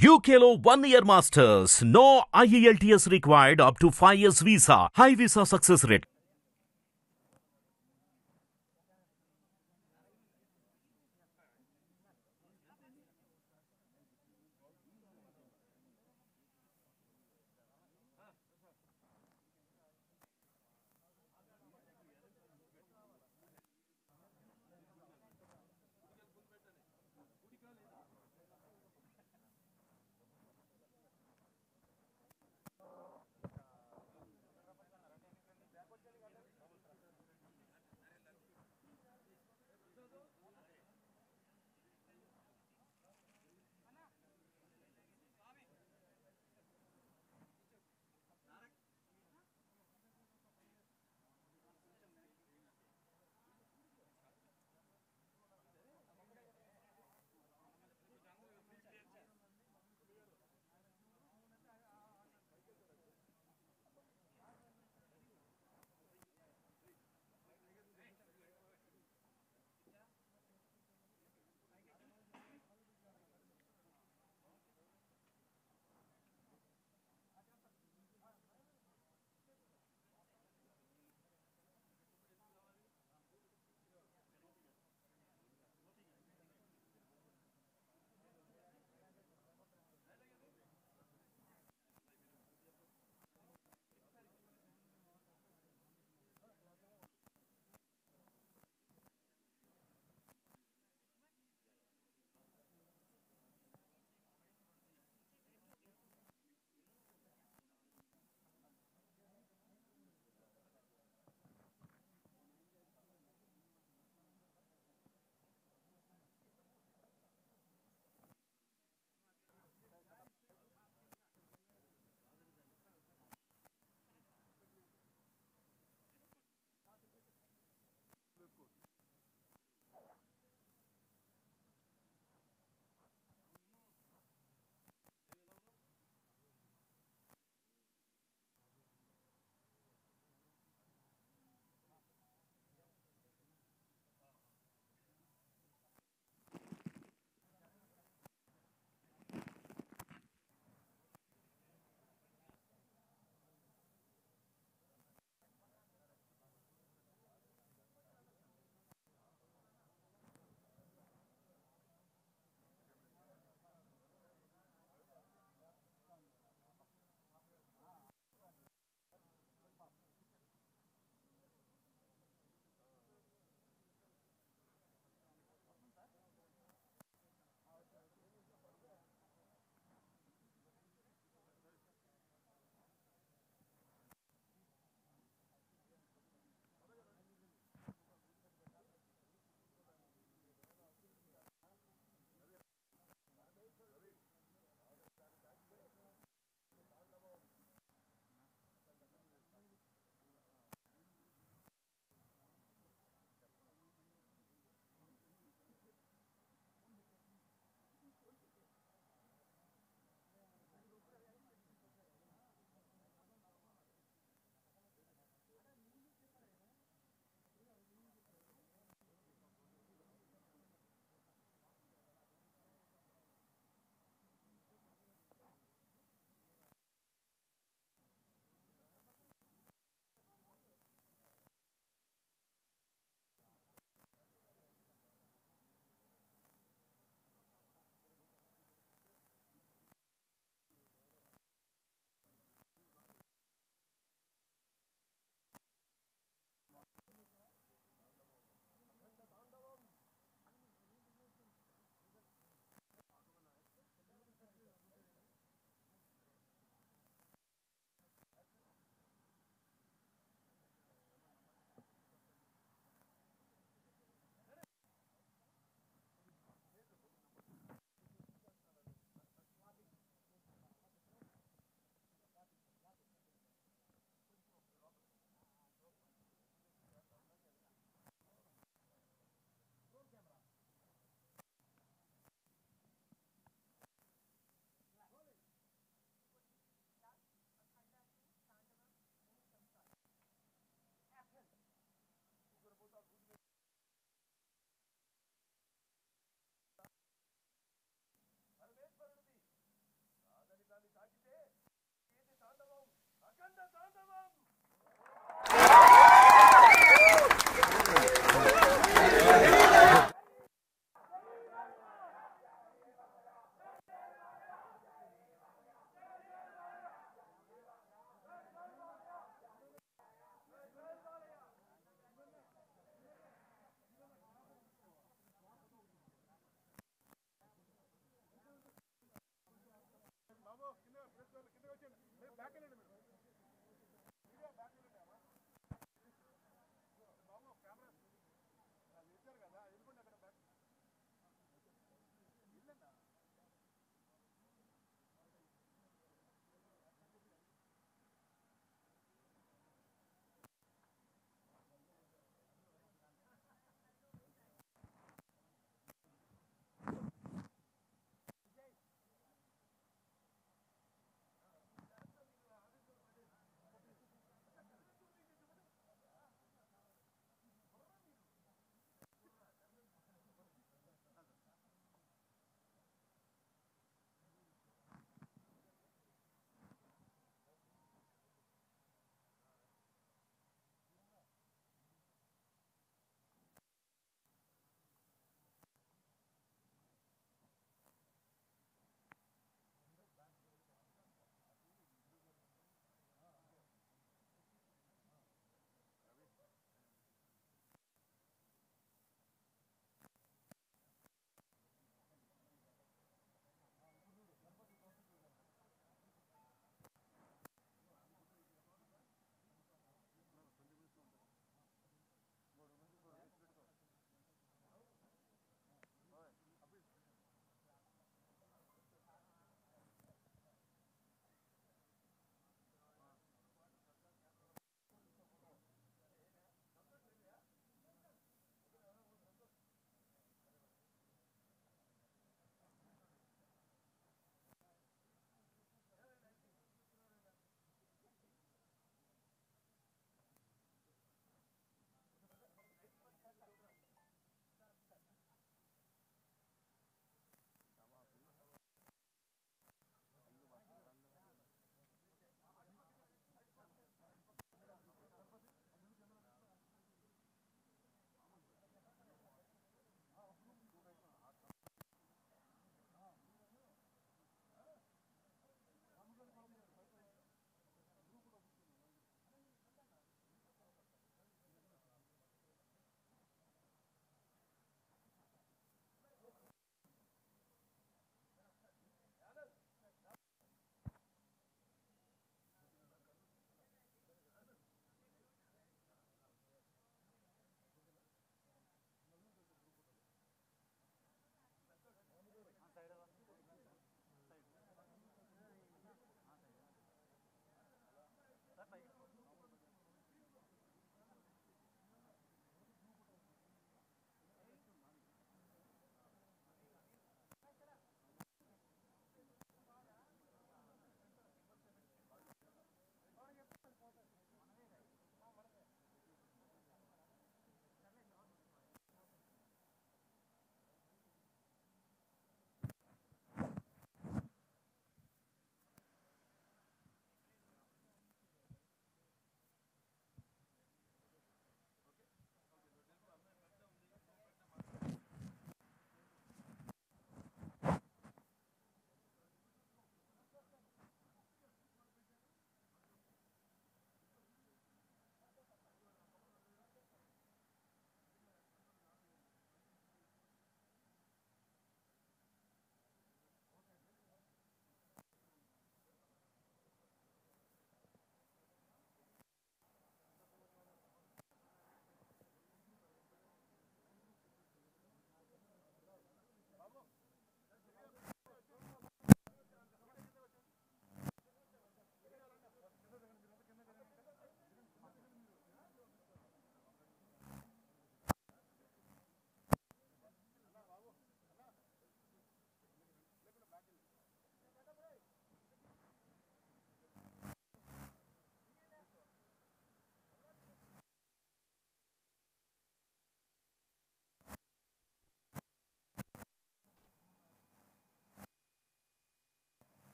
UK law one year masters. No IELTS required up to five years visa. High visa success rate.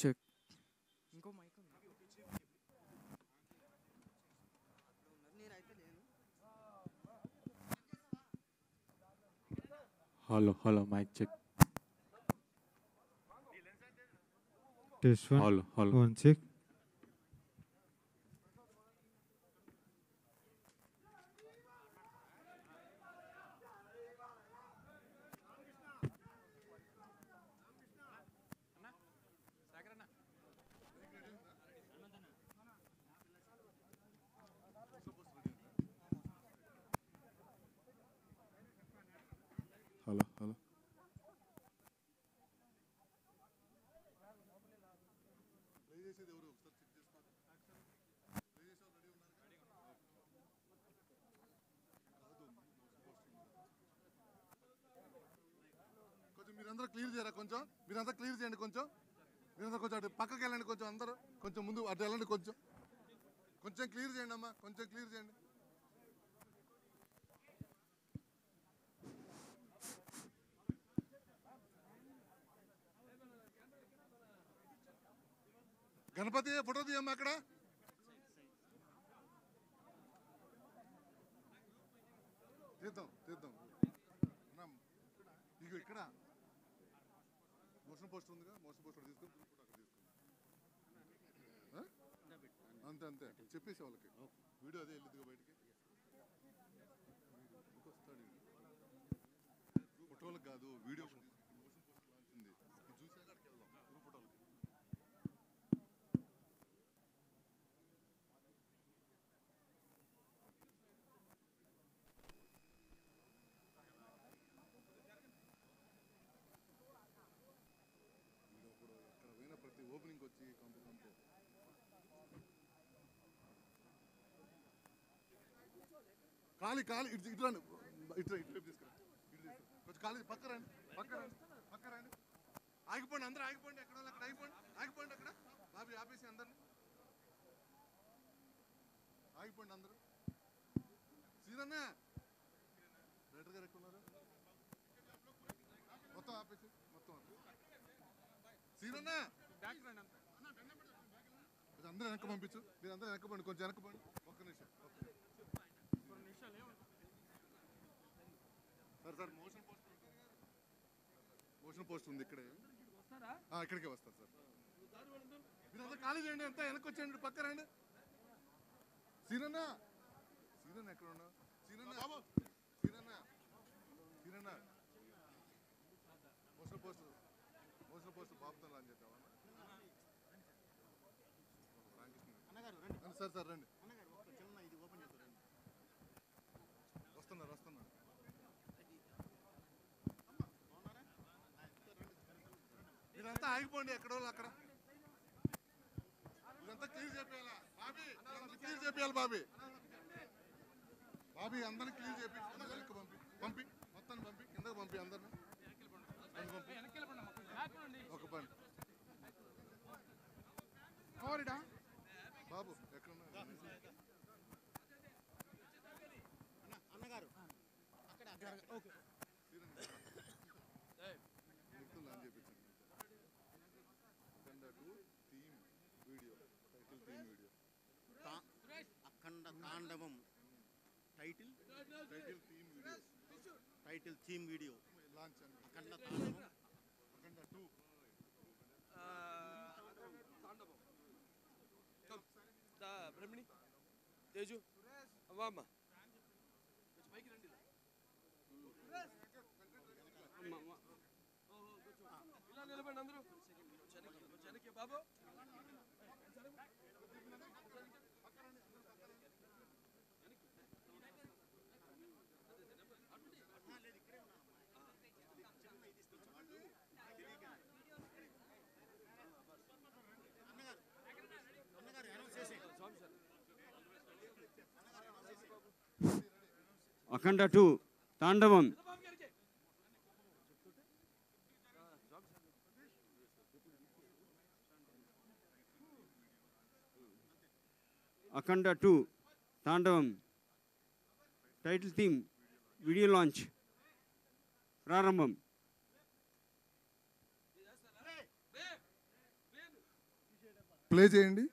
Check ఇంకో mike hello hello mike check Test one. Hello hello One check. కొంచెం మీరందరూ clear చేయరా కొంచెం? మీరంతా clear చేయండి కొంచెం. మీరందరూ కొంచెం అటు పక్కకి వెళ్ళండి కొంచెం అందరూ. కొంచెం ముందు అటు వెళ్ళండి కొంచెం. కొంచెం క్లియర్ చేయండి అమ్మా కొంచెం క్లియర్ చేయండి. గణపతి ఫోటో తీయమ్మా అక్కడ. తీద్దాం తీద్దాం. ఇక ఇక్కడ. మోషన్ పోస్టర్ ఉందిగా మోషన్ పోస్టర్ తీసుకుని అంతే అంతే. చెప్పేసి వాళ్ళకి. వీడియో అదే వెళ్ళిద్దిగా బయటికి. ఫోటోలకు కాదు వీడియో ఖాళీ ఖాళీ ఇటు ఇటు రండి. ఇటు ఇటు వైపు తీసుకురా ఇటు తీసుకురా కొంచెం ఖాళీ పక్క రండి పక్క రండి పక్క రండి. ఆగిపోండి అందరూ ఆగిపోండి ఎక్కడ అక్కడ ఆగిపోండి ఆగిపోండి అక్కడ. బాబీ ఆపేసి అందరిని. ఆగిపోండి అందరూ. సీనన్న. డైరెక్టర్ గారు ఎక్కడున్నారు? మొత్తం ఆపేసి మొత్తం కొంచెం అందరూ వెనక్కి పంపించు. మీరు అందరూ వెనక్కి పండి కొంచెం వెనక్కి పండి. ఒక్క నిమిషం. Sir motion post motion post ఉంది ఇక్కడే. ఆ, ఇక్కడికే వస్తారు సార్. మీరు అంతా ఖాళీ చేయండి అంతా వెనక్కి వచ్చేయండి పక్క రండి. సీనన్న సీనన్న ఎక్కడ ఉన్నావు? సీనన్న సీనన్న సీనన్న. మోషన్ పోస్ట్ మోషన్ పోస్ట్ బాబుతో లాంచ్ చేద్దామా? సార్ సార్ రండి. మీరంతా ఆగిపోండి ఎక్కడ వాళ్ళు అక్కడ. మీరంతా క్లియర్ చేయాలి బాబీ మీరంతా చేయాలి బాబీ. బాబీ అందరిని క్లియర్ చేపి అందరూ వెనక్కి పంపి పంపి మొత్తాన్ని పంపి కిందకి పంపి అందరిని. కిందకి ఒక పని బాబు ఎక్కడ ఉన్నారు? గుర్తుందా అని చెప్పించండి Akhanda two theme video title theme video తా- Akhanda Thaandavam title title theme video title theme video launch అండి అఖండ తాండవం అఖండ టూ బ్రహ్మిణి తేజు అవ్వా అమ్మ పైకి రండి అమ్మ, అమ్మ. ఓహో, కూర్చో. ఇలా నిలబడి అందరూ వెనక్కి, వెనక్కి బాబు Akhanda two Thaandavam. Akhanda two Thaandavam. Title theme video launch. ప్రారంభం. ప్లే చేయండి.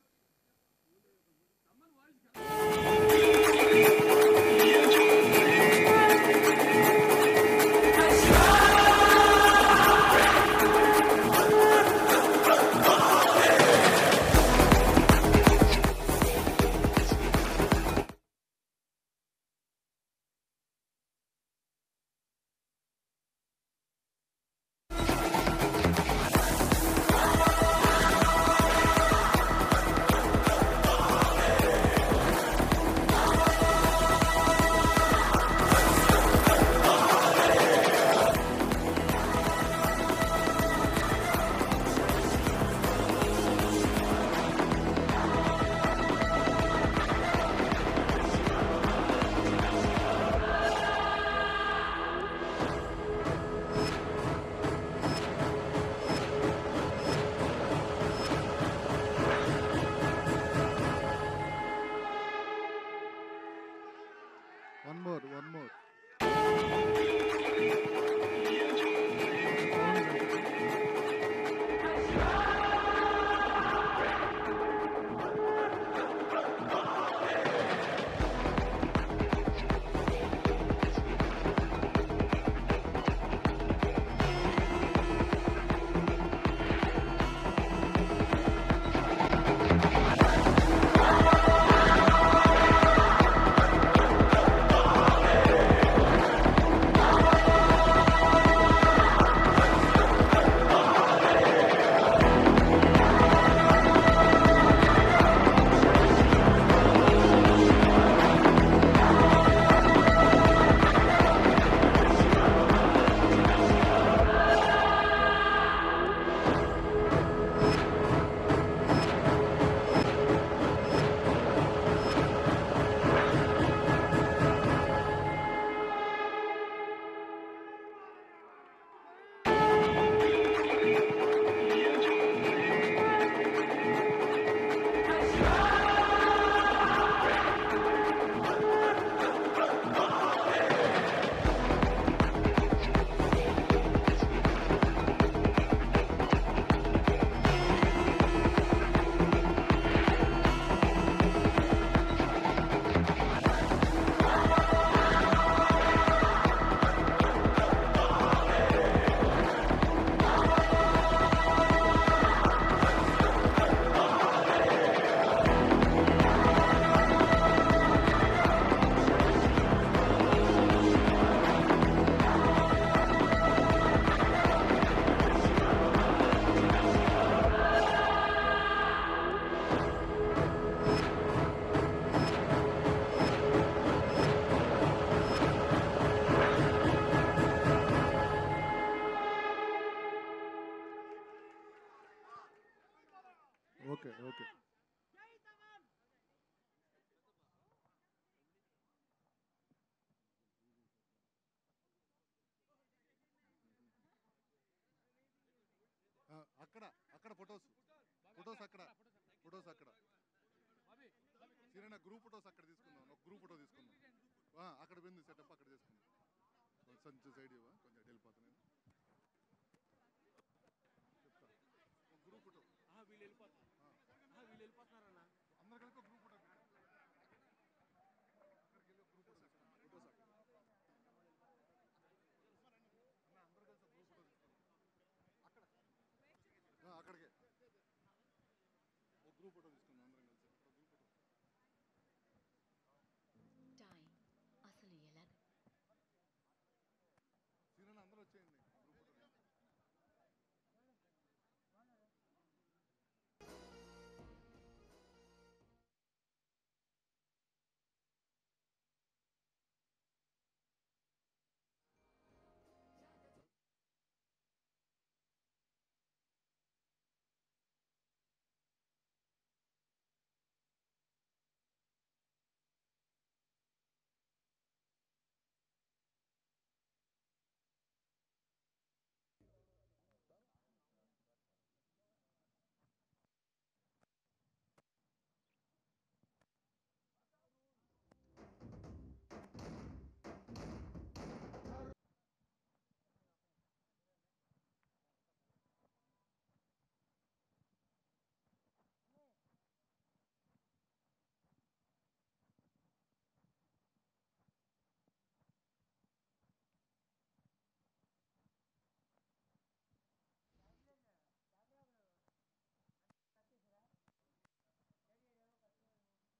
అక్కడ అక్కడ ఫొటోస్. ఫొటోస్ అక్కడ ఫొటోస్ అక్కడ. సీరణ గ్రూప్ ఫొటోస్ అక్కడ తీసుకుందాం. ఒక గ్రూప్ ఫోటో తీసుకుందాం. అక్కడ పోయింది సెటప్ అక్కడ తీసుకుందాం సంచి సైడ్ ఇవ్వ